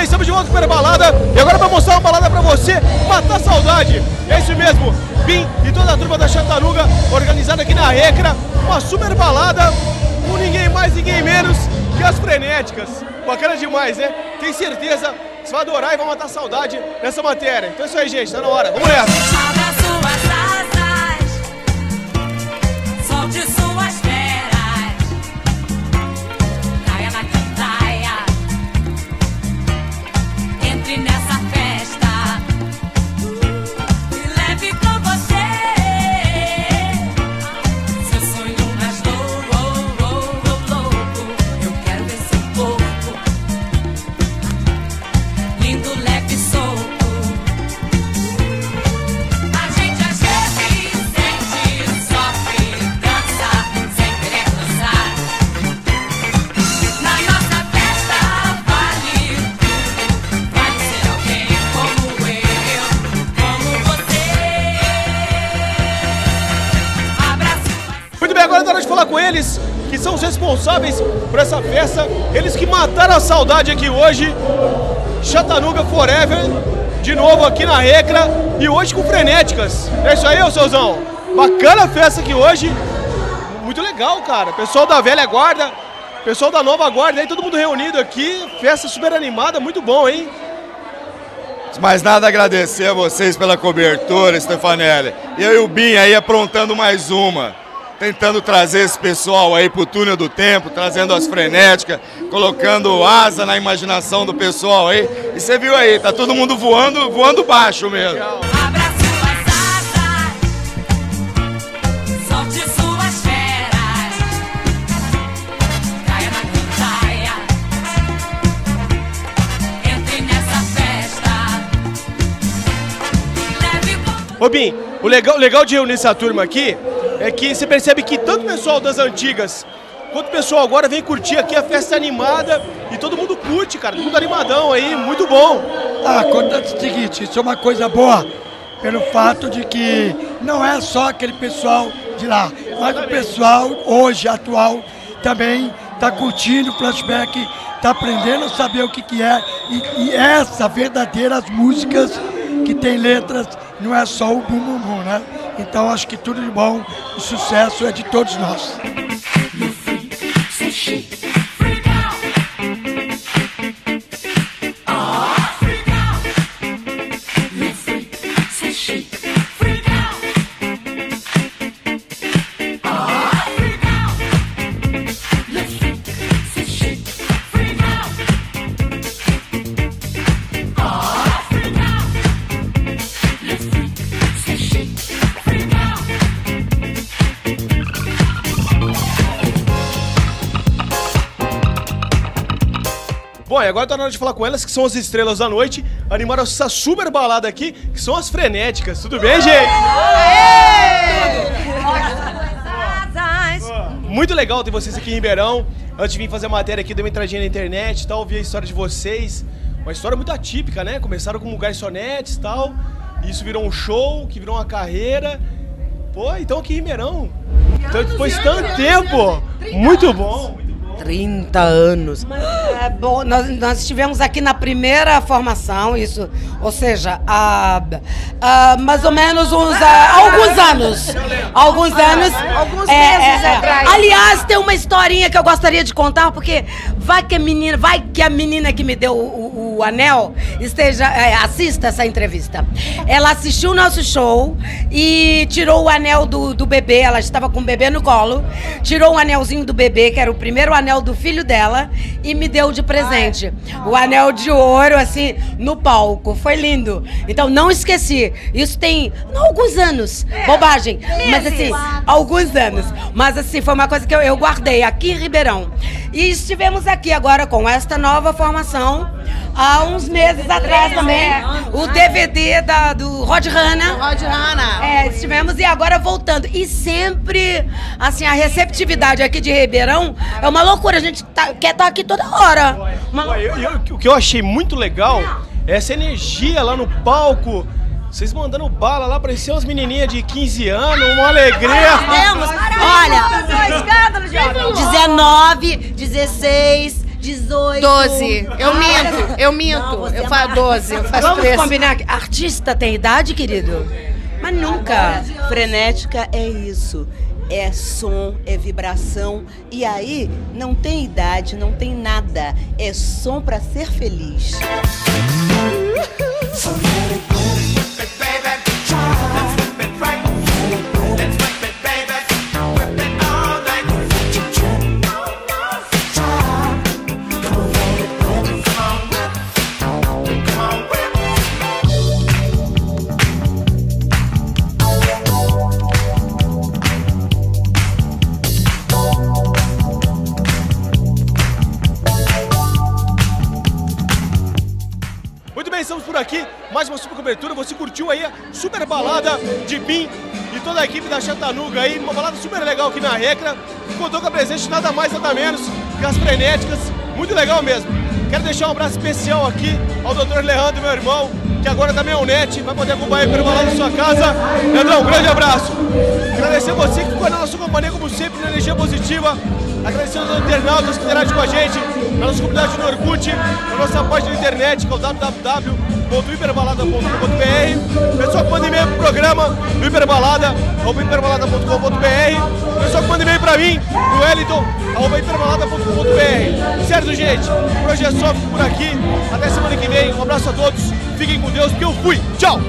bem, estamos de volta com a balada e agora para mostrar uma balada para você matar saudade. É isso mesmo, Bim e toda a turma da Chataruga organizada aqui na Recra, uma super balada com ninguém mais, ninguém menos que as frenéticas. Bacana demais, né? Tenho certeza que você vai adorar e vai matar saudade nessa matéria. Então é isso aí, gente, tá na hora. Vamos nessa. Com eles, que são os responsáveis por essa festa, eles que mataram a saudade aqui hoje. Chatanuga Forever, de novo aqui na Recra e hoje com frenéticas. É isso aí, ô Souzão. Bacana a festa aqui hoje. Muito legal, cara. Pessoal da velha guarda, pessoal da nova guarda, aí todo mundo reunido aqui. Festa super animada, muito bom, hein? Mais nada agradecer a vocês pela cobertura, Stefanelli. Eu e o Bin aí aprontando mais uma. Tentando trazer esse pessoal aí pro túnel do tempo, trazendo as frenéticas, colocando asa na imaginação do pessoal aí. E você viu aí, tá todo mundo voando, voando baixo mesmo. Ô Bim, o legal, o legal de reunir essa turma aqui é que você percebe que tanto o pessoal das antigas quanto o pessoal agora vem curtir aqui a festa animada e todo mundo curte, cara, todo mundo animadão aí, muito bom. Ah, acontece o seguinte, isso é uma coisa boa, pelo fato de que não é só aquele pessoal de lá, mas o pessoal hoje, atual, também está curtindo o flashback, está aprendendo a saber o que, que é, e, e essa verdadeiras músicas que tem letras, não é só o bum bum bum, né? Então acho que tudo de bom, o sucesso é de todos nós. Bom, e agora tá na hora de falar com elas, que são as estrelas da noite, animaram essa super balada aqui, que são as frenéticas. Tudo bem, gente? Muito legal ter vocês aqui em Ribeirão. Antes de vir fazer a matéria aqui, dei uma entradinha na internet e tal, vi a história de vocês. Uma história muito atípica, né? Começaram como garçonetes e tal. Isso virou um show, que virou uma carreira. Pô, então aqui em Ribeirão. Então, depois de tanto tempo. Muito bom. 30 anos. Bom, nós, nós estivemos aqui na primeira formação, isso, ou seja, há, há mais ou menos uns há alguns anos. Alguns anos. Alguns É, meses é, é. atrás. Aliás, tem uma historinha que eu gostaria de contar, porque vai que a menina, vai que a menina que me deu o, o- o anel esteja, é, assista essa entrevista. Ela assistiu o nosso show e tirou o anel do, do bebê, ela estava com o bebê no colo, tirou o anelzinho do bebê, que era o primeiro anel do filho dela, e me deu de presente. O anel de ouro, assim, no palco. Foi lindo. Então, não esqueci. Isso tem não, alguns anos. Bobagem. Mas assim, alguns anos. Mas assim, foi uma coisa que eu, eu guardei aqui em Ribeirão. E estivemos aqui agora com esta nova formação. Há uns meses atrás também. O DVD da, do Rod Hanna. Rod Hanna. É, estivemos e agora voltando. E sempre, assim, a receptividade aqui de Ribeirão é uma loucura. A gente tá- quer estar aqui toda hora. Uma Pô, eu- eu- o que eu achei muito legal é essa energia lá no palco. Vocês mandando bala lá, parecia umas menininhas de 15 anos, uma alegria. Temos, olha, 19, 16, 18. 12. Eu minto, eu minto. Não, eu é faço mais. 12, eu faço Vamos 13. combinar artista tem idade, querido? Mas nunca. Frenética é isso. É som, é vibração. E aí não tem idade, não tem nada. É som pra ser feliz. Muito bem, estamos por aqui, mais uma super cobertura. Você curtiu aí a super balada de Bim e toda a equipe da Chatanuga aí, uma balada super legal aqui na Recra. Contou com a presença nada mais, nada menos que as frenéticas. Muito legal mesmo. Quero deixar um abraço especial aqui ao Dr. Leandro, meu irmão, que agora também é o NET, vai poder acompanhar a balada na sua casa. Leandrão, um grande abraço. Agradecer você que ficou na nossa companhia, como sempre, na energia positiva. Agradecer aos internautas que interagem com a gente, na nossa comunidade no Orkut, na nossa página na internet, que é o www.hiperbalada.com.br. Pessoal que manda e-mail pro programa do Hiperbalada, arroba hiperbalada.com.br. Pessoal que manda e-mail pra mim, no Wellington, arroba hiperbalada.com.br. Certo, gente? Projeção fica por aqui. Até semana que vem. Um abraço a todos. Fiquem com Deus, que eu fui. Tchau!